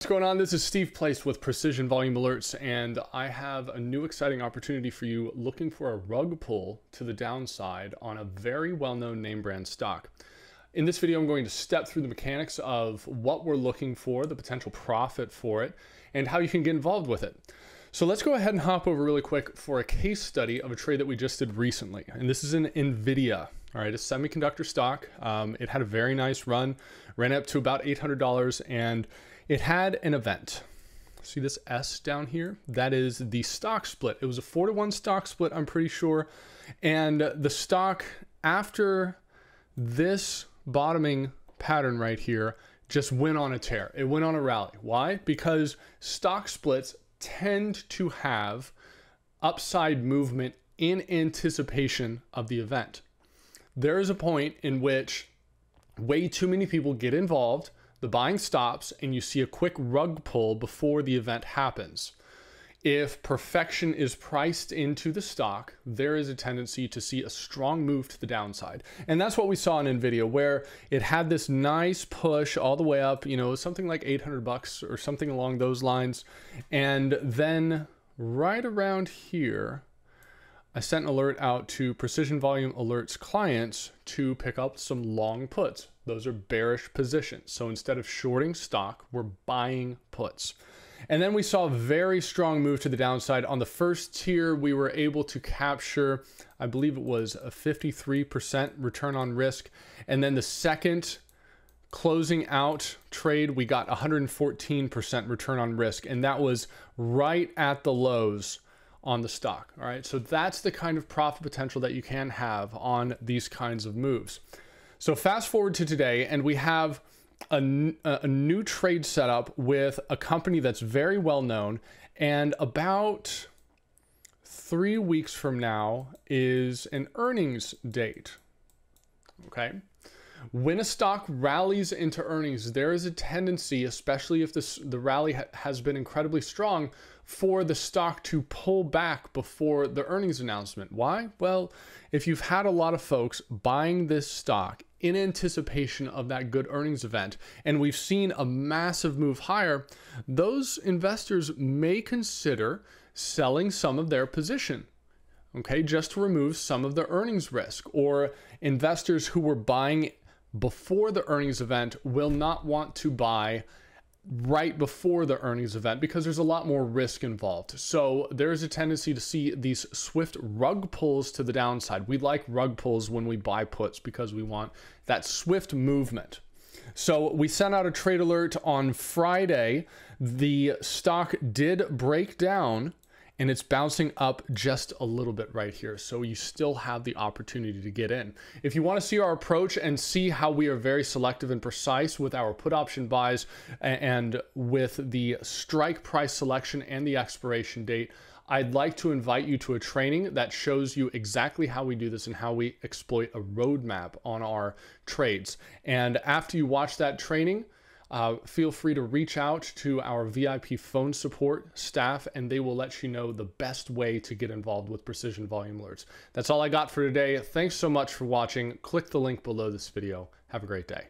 What's going on? This is Steve Place with Precision Volume Alerts, and I have a new exciting opportunity for you looking for a rug pull to the downside on a very well known name brand stock. In this video, I'm going to step through the mechanics of what we're looking for, the potential profit for it, and how you can get involved with it. So let's go ahead and hop over really quick for a case study of a trade that we just did recently. And this is an NVIDIA, all right, a semiconductor stock. Um, it had a very nice run, ran up to about $800, and it had an event. See this S down here? That is the stock split. It was a four to one stock split, I'm pretty sure. And the stock after this bottoming pattern right here just went on a tear. It went on a rally. Why? Because stock splits tend to have upside movement in anticipation of the event. There is a point in which way too many people get involved the buying stops and you see a quick rug pull before the event happens. If perfection is priced into the stock, there is a tendency to see a strong move to the downside. And that's what we saw in Nvidia where it had this nice push all the way up, you know, something like 800 bucks or something along those lines. And then right around here, I sent an alert out to Precision Volume Alerts clients to pick up some long puts. Those are bearish positions. So instead of shorting stock, we're buying puts. And then we saw a very strong move to the downside. On the first tier, we were able to capture, I believe it was a 53% return on risk. And then the second closing out trade, we got 114% return on risk. And that was right at the lows on the stock. All right. So that's the kind of profit potential that you can have on these kinds of moves. So fast forward to today, and we have a, a new trade setup with a company that's very well known. And about three weeks from now is an earnings date. Okay. When a stock rallies into earnings, there is a tendency, especially if this, the rally ha has been incredibly strong, for the stock to pull back before the earnings announcement. Why? Well, if you've had a lot of folks buying this stock in anticipation of that good earnings event, and we've seen a massive move higher, those investors may consider selling some of their position okay, just to remove some of the earnings risk. Or investors who were buying before the earnings event will not want to buy right before the earnings event because there's a lot more risk involved. So there's a tendency to see these swift rug pulls to the downside. We like rug pulls when we buy puts because we want that swift movement. So we sent out a trade alert on Friday. The stock did break down and it's bouncing up just a little bit right here. So you still have the opportunity to get in. If you want to see our approach and see how we are very selective and precise with our put option buys and with the strike price selection and the expiration date, I'd like to invite you to a training that shows you exactly how we do this and how we exploit a roadmap on our trades. And after you watch that training, uh, feel free to reach out to our VIP phone support staff and they will let you know the best way to get involved with Precision Volume Alerts. That's all I got for today. Thanks so much for watching. Click the link below this video. Have a great day.